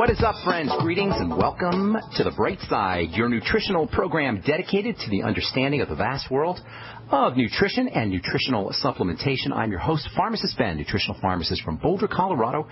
What is up, friends? Greetings and welcome to The Bright Side, your nutritional program dedicated to the understanding of the vast world of nutrition and nutritional supplementation. I'm your host, Pharmacist Ben, nutritional pharmacist from Boulder, Colorado.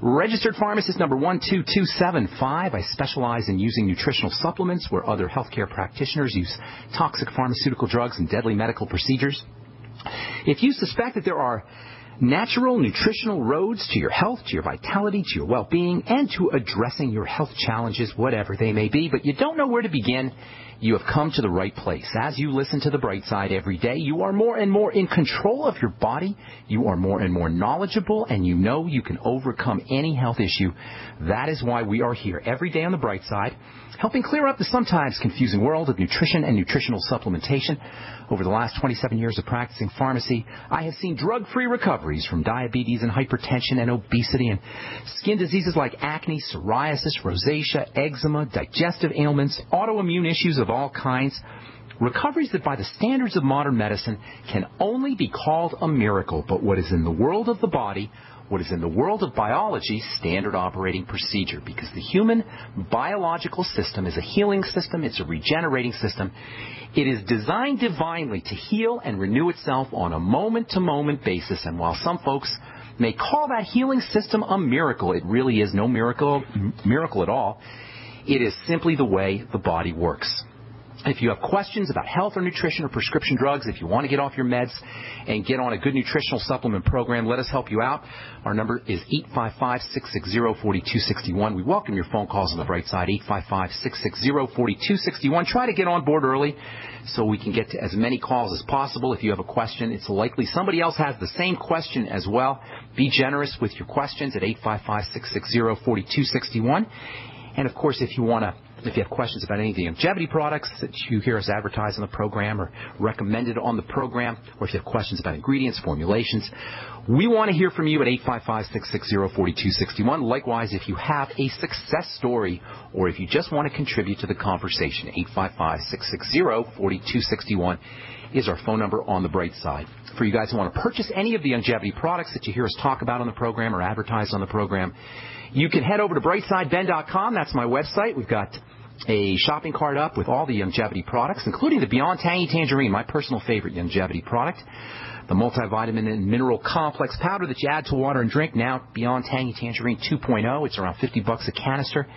Registered pharmacist number 12275. I specialize in using nutritional supplements where other healthcare practitioners use toxic pharmaceutical drugs and deadly medical procedures. If you suspect that there are natural nutritional roads to your health, to your vitality, to your well-being, and to addressing your health challenges, whatever they may be, but you don't know where to begin, you have come to the right place. As you listen to the bright side every day, you are more and more in control of your body, you are more and more knowledgeable, and you know you can overcome any health issue. That is why we are here every day on the bright side, helping clear up the sometimes confusing world of nutrition and nutritional supplementation. Over the last 27 years of practicing pharmacy, I have seen drug-free recoveries from diabetes and hypertension and obesity and skin diseases like acne, psoriasis, rosacea, eczema, digestive ailments, autoimmune issues of all kinds. Recoveries that by the standards of modern medicine can only be called a miracle, but what is in the world of the body what is in the world of biology standard operating procedure because the human biological system is a healing system, it's a regenerating system. It is designed divinely to heal and renew itself on a moment to moment basis. And while some folks may call that healing system a miracle, it really is no miracle, miracle at all. It is simply the way the body works. If you have questions about health or nutrition or prescription drugs, if you want to get off your meds and get on a good nutritional supplement program, let us help you out. Our number is 855-660-4261. We welcome your phone calls on the bright side, 855-660-4261. Try to get on board early so we can get to as many calls as possible. If you have a question, it's likely somebody else has the same question as well. Be generous with your questions at 855-660-4261. And of course, if you want to if you have questions about any of the Youngevity products that you hear us advertise on the program or recommended on the program, or if you have questions about ingredients, formulations, we want to hear from you at 855-660-4261. Likewise, if you have a success story or if you just want to contribute to the conversation, 855-660-4261 is our phone number on the bright side. For you guys who want to purchase any of the Youngevity products that you hear us talk about on the program or advertise on the program, you can head over to brightsideben.com. That's my website. We've got a shopping cart up with all the Youngevity products, including the Beyond Tangy Tangerine, my personal favorite Youngevity product. The multivitamin and mineral complex powder that you add to water and drink, now Beyond Tangy Tangerine 2.0. It's around 50 bucks a canister.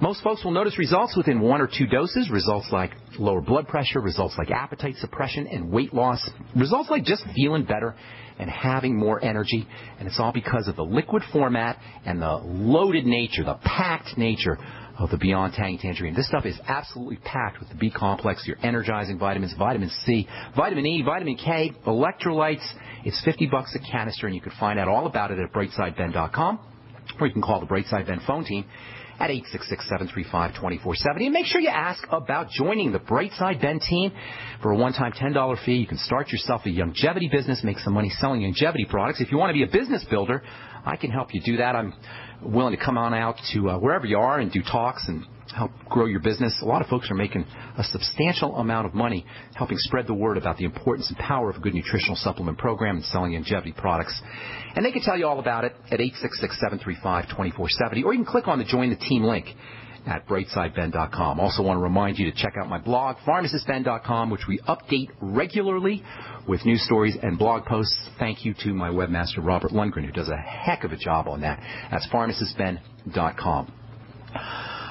Most folks will notice results within one or two doses, results like lower blood pressure, results like appetite suppression and weight loss, results like just feeling better and having more energy. And it's all because of the liquid format and the loaded nature, the packed nature of the Beyond Tangy Tangerine. This stuff is absolutely packed with the B complex, your energizing vitamins, vitamin C, vitamin E, vitamin K, electrolytes. It's 50 bucks a canister, and you can find out all about it at brightsideben.com, or you can call the Brightside Ben phone team at 866-735-2470. And make sure you ask about joining the Brightside Ben team for a one-time $10 fee. You can start yourself a Youngevity business, make some money selling Youngevity products. If you want to be a business builder, I can help you do that. I'm willing to come on out to uh, wherever you are and do talks and help grow your business. A lot of folks are making a substantial amount of money helping spread the word about the importance and power of a good nutritional supplement program and selling Youngevity products. And they can tell you all about it at 866-735-2470, or you can click on the Join the Team link at brightsideben.com. Also want to remind you to check out my blog, pharmacistben.com, which we update regularly with news stories and blog posts. Thank you to my webmaster, Robert Lundgren, who does a heck of a job on that. That's pharmacistben.com.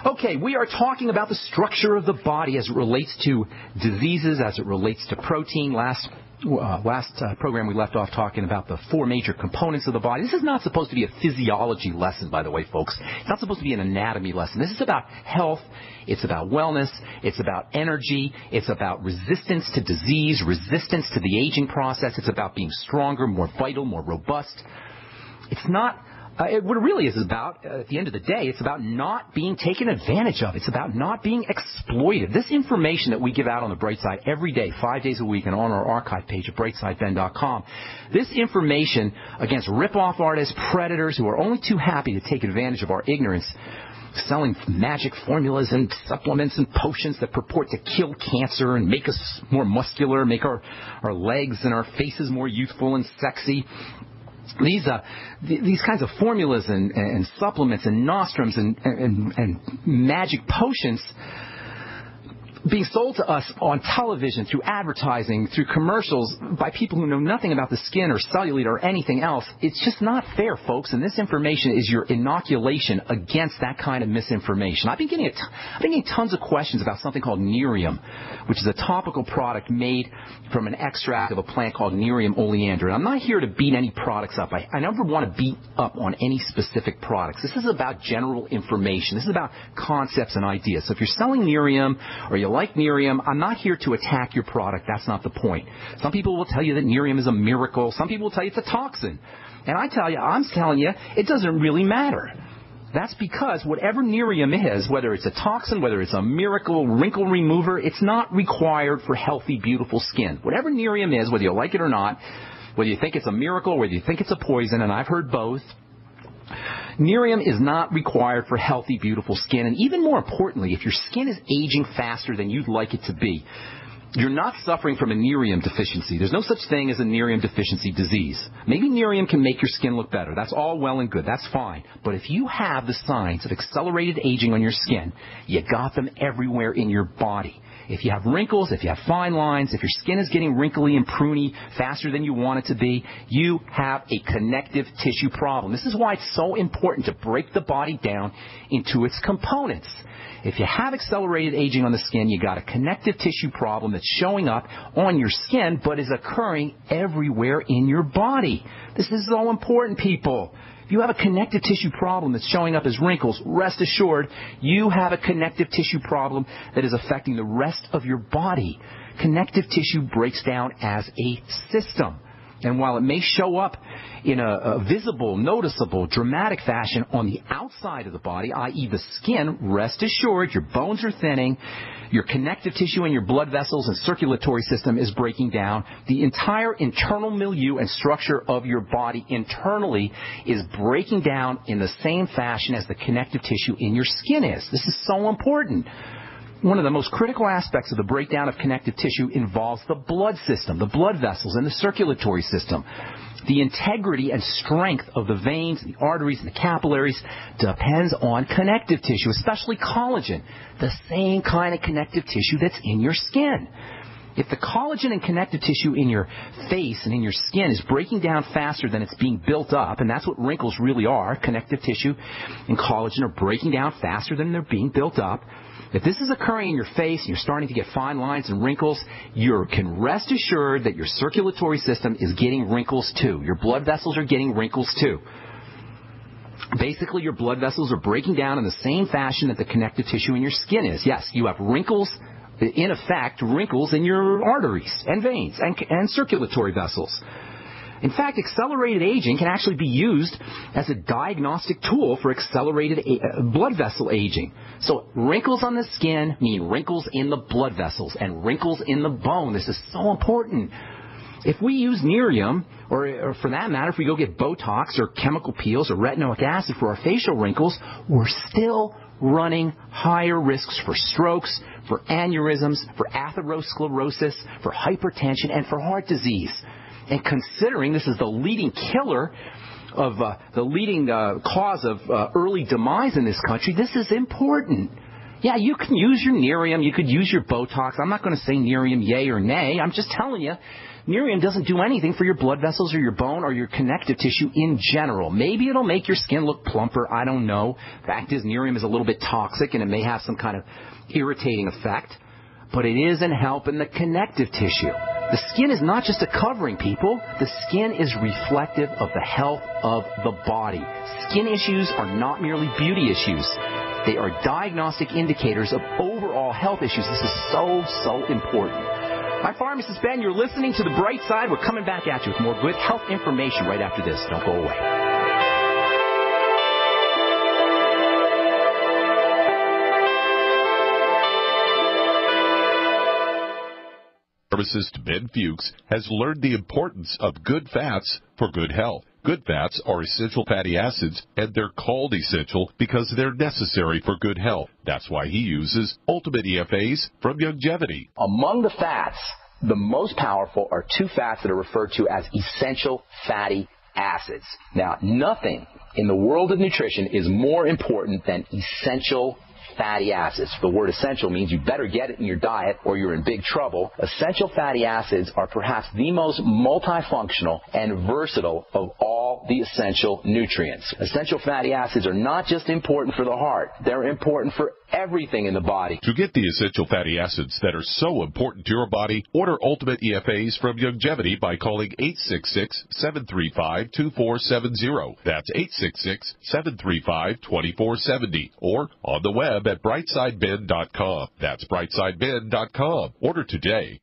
Okay, we are talking about the structure of the body as it relates to diseases, as it relates to protein. Last uh, last uh, program we left off talking about the four major components of the body. This is not supposed to be a physiology lesson, by the way, folks. It's not supposed to be an anatomy lesson. This is about health. It's about wellness. It's about energy. It's about resistance to disease, resistance to the aging process. It's about being stronger, more vital, more robust. It's not uh, it, what it really is about, uh, at the end of the day, it's about not being taken advantage of. It's about not being exploited. This information that we give out on the Bright Side every day, five days a week, and on our archive page at brightsideben.com, this information against rip-off artists, predators who are only too happy to take advantage of our ignorance, selling magic formulas and supplements and potions that purport to kill cancer and make us more muscular, make our, our legs and our faces more youthful and sexy, these uh, th- these kinds of formulas and, and supplements and nostrums and, and, and magic potions being sold to us on television, through advertising, through commercials, by people who know nothing about the skin or cellulite or anything else, it's just not fair, folks. And this information is your inoculation against that kind of misinformation. I've been getting, a t- I've been getting tons of questions about something called Nerium, which is a topical product made from an extract of a plant called Nerium oleander. And I'm not here to beat any products up. I, I never want to beat up on any specific products. This is about general information. This is about concepts and ideas. So if you're selling Nerium or you like Nerium, I'm not here to attack your product. That's not the point. Some people will tell you that Nerium is a miracle. Some people will tell you it's a toxin. And I tell you, I'm telling you, it doesn't really matter. That's because whatever Nerium is, whether it's a toxin, whether it's a miracle wrinkle remover, it's not required for healthy, beautiful skin. Whatever Nerium is, whether you like it or not, whether you think it's a miracle, whether you think it's a poison, and I've heard both, Nerium is not required for healthy, beautiful skin. And even more importantly, if your skin is aging faster than you'd like it to be, you're not suffering from a Nerium deficiency. There's no such thing as a Nerium deficiency disease. Maybe Nerium can make your skin look better. That's all well and good. That's fine. But if you have the signs of accelerated aging on your skin, you got them everywhere in your body. If you have wrinkles, if you have fine lines, if your skin is getting wrinkly and pruny faster than you want it to be, you have a connective tissue problem. This is why it's so important to break the body down into its components. If you have accelerated aging on the skin, you got a connective tissue problem that's showing up on your skin but is occurring everywhere in your body. This is so important, people. If you have a connective tissue problem that's showing up as wrinkles, rest assured you have a connective tissue problem that is affecting the rest of your body. Connective tissue breaks down as a system. And while it may show up in a, a, visible, noticeable, dramatic fashion on the outside of the body, i.e. the skin, rest assured your bones are thinning, your connective tissue and your blood vessels and circulatory system is breaking down. The entire internal milieu and structure of your body internally is breaking down in the same fashion as the connective tissue in your skin is. This is so important one of the most critical aspects of the breakdown of connective tissue involves the blood system, the blood vessels, and the circulatory system. The integrity and strength of the veins, the arteries, and the capillaries depends on connective tissue, especially collagen, the same kind of connective tissue that's in your skin. If the collagen and connective tissue in your face and in your skin is breaking down faster than it's being built up, and that's what wrinkles really are, connective tissue and collagen are breaking down faster than they're being built up, if this is occurring in your face and you're starting to get fine lines and wrinkles, you can rest assured that your circulatory system is getting wrinkles too. Your blood vessels are getting wrinkles too. Basically, your blood vessels are breaking down in the same fashion that the connective tissue in your skin is. Yes, you have wrinkles, in effect, wrinkles in your arteries and veins and, and circulatory vessels. In fact, accelerated aging can actually be used as a diagnostic tool for accelerated a- uh, blood vessel aging. So wrinkles on the skin mean wrinkles in the blood vessels and wrinkles in the bone. This is so important. If we use Nerium, or, or, for that matter, if we go get Botox or chemical peels or retinoic acid for our facial wrinkles, we're still running higher risks for strokes, for aneurysms, for atherosclerosis, for hypertension, and for heart disease. And considering this is the leading killer of uh, the leading uh, cause of uh, early demise in this country, this is important. Yeah, you can use your Nerium, you could use your Botox. I'm not going to say Nerium yay or nay. I'm just telling you, Nerium doesn't do anything for your blood vessels or your bone or your connective tissue in general. Maybe it'll make your skin look plumper. I don't know. Fact is, Nerium is a little bit toxic and it may have some kind of irritating effect, but it isn't helping the connective tissue. The skin is not just a covering, people. The skin is reflective of the health of the body. Skin issues are not merely beauty issues. They are diagnostic indicators of overall health issues. This is so, so important. My pharmacist Ben, you're listening to The Bright Side. We're coming back at you with more good health information right after this. Don't go away. Pharmacist Ben Fuchs has learned the importance of good fats for good health. Good fats are essential fatty acids, and they're called essential because they're necessary for good health. That's why he uses Ultimate EFAs from Youngevity. Among the fats, the most powerful are two fats that are referred to as essential fatty acids. Now, nothing in the world of nutrition is more important than essential fatty acids. The word essential means you better get it in your diet or you're in big trouble. Essential fatty acids are perhaps the most multifunctional and versatile of all the essential nutrients. Essential fatty acids are not just important for the heart, they're important for everything in the body. To get the essential fatty acids that are so important to your body, order Ultimate EFAs from Youngevity by calling 866-735-2470. That's 866-735-2470 or on the web at brightsideben.com. That's brightsideben.com. Order today.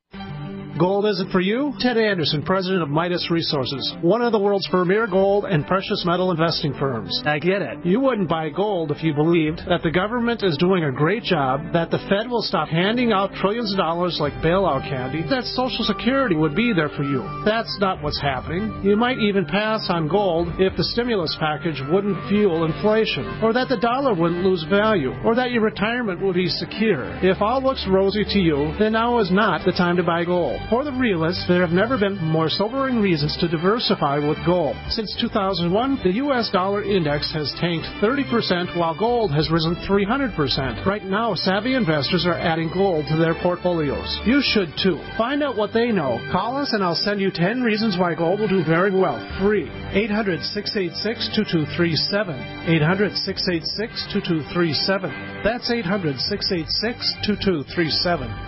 Gold isn't for you? Ted Anderson, president of Midas Resources, one of the world's premier gold and precious metal investing firms. I get it. You wouldn't buy gold if you believed that the government is doing a great job, that the Fed will stop handing out trillions of dollars like bailout candy, that Social Security would be there for you. That's not what's happening. You might even pass on gold if the stimulus package wouldn't fuel inflation, or that the dollar wouldn't lose value, or that your retirement would be secure. If all looks rosy to you, then now is not the time to buy gold. For the realists, there have never been more sobering reasons to diversify with gold. Since 2001, the U.S. dollar index has tanked 30% while gold has risen 300%. Right now, savvy investors are adding gold to their portfolios. You should too. Find out what they know. Call us and I'll send you 10 reasons why gold will do very well. Free. 800 686 2237. 800 686 2237. That's 800 686 2237.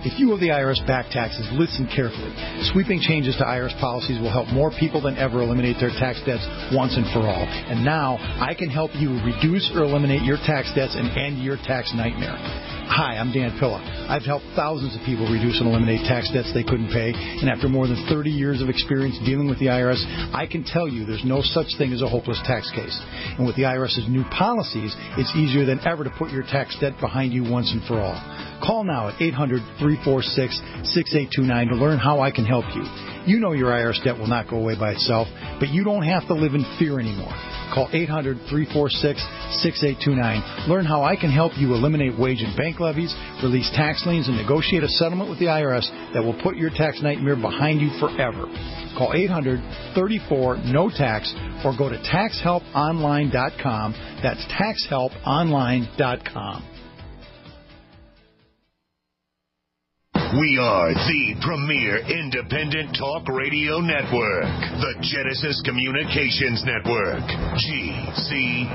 If you owe the IRS back taxes, listen carefully. Sweeping changes to IRS policies will help more people than ever eliminate their tax debts once and for all. And now I can help you reduce or eliminate your tax debts and end your tax nightmare. Hi, I'm Dan Pilla. I've helped thousands of people reduce and eliminate tax debts they couldn't pay, and after more than 30 years of experience dealing with the IRS, I can tell you there's no such thing as a hopeless tax case. And with the IRS's new policies, it's easier than ever to put your tax debt behind you once and for all. Call now at 800 346 6829 to learn how I can help you. You know your IRS debt will not go away by itself, but you don't have to live in fear anymore. Call 800 346 6829. Learn how I can help you eliminate wage and bank levies, release tax liens, and negotiate a settlement with the IRS that will put your tax nightmare behind you forever. Call 800 34 no tax or go to taxhelponline.com. That's taxhelponline.com. We are the premier independent talk radio network, the Genesis Communications Network, GCN.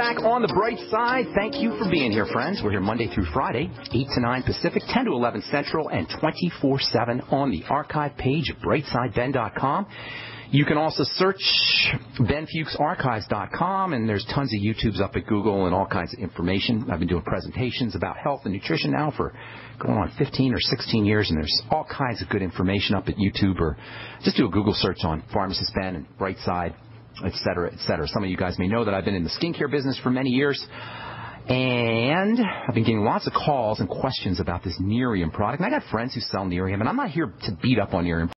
Back on the bright side. Thank you for being here, friends. We're here Monday through Friday, 8 to 9 Pacific, 10 to 11 Central, and 24 7 on the archive page at brightsideben.com. You can also search benfuchsarchives.com, and there's tons of YouTubes up at Google and all kinds of information. I've been doing presentations about health and nutrition now for going on 15 or 16 years, and there's all kinds of good information up at YouTube, or just do a Google search on Pharmacist Ben and Brightside et cetera, et cetera. Some of you guys may know that I've been in the skincare business for many years. And I've been getting lots of calls and questions about this Nerium product. And I got friends who sell Nerium, and I'm not here to beat up on Nerium